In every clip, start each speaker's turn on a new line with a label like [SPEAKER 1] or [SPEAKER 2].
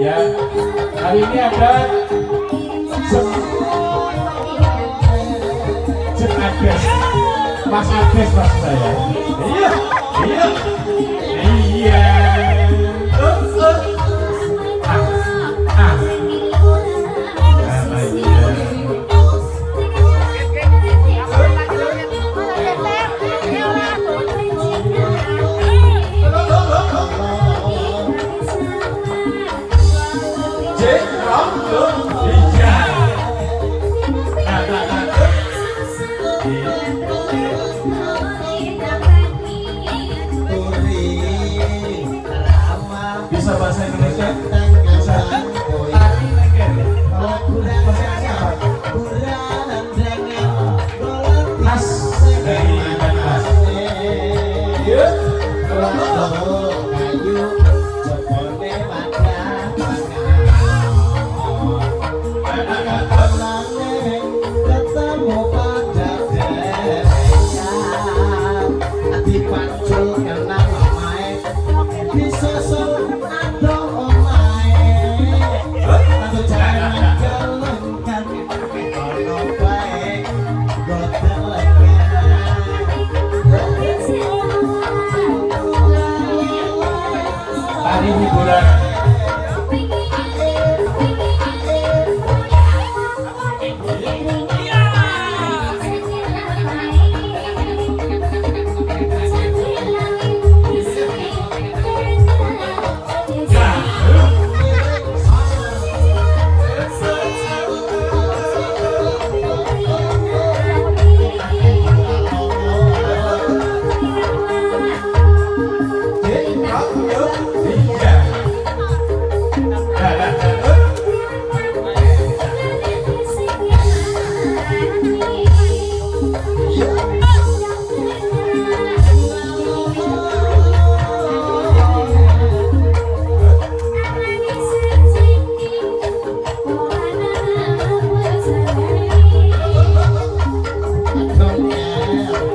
[SPEAKER 1] Ya, hari ini ada Ades Mas Ades mas saya. Iya, iya. Iya Bisa bahasa Indonesia?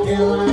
[SPEAKER 1] you.